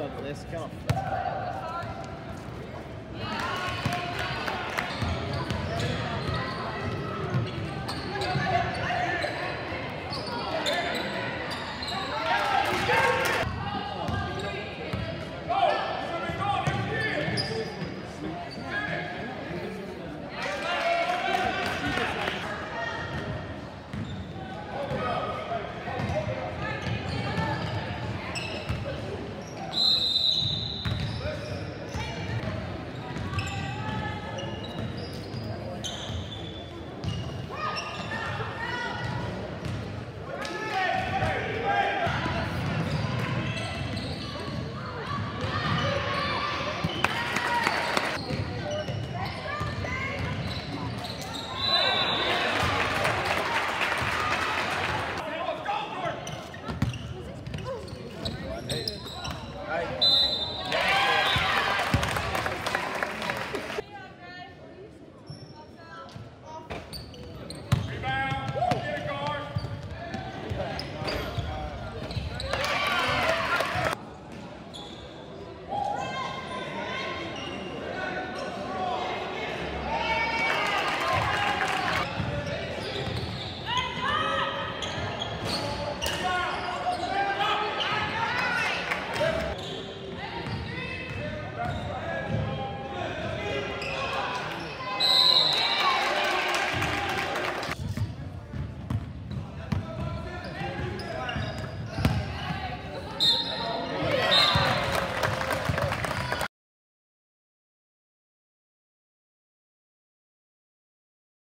off of this. Come on.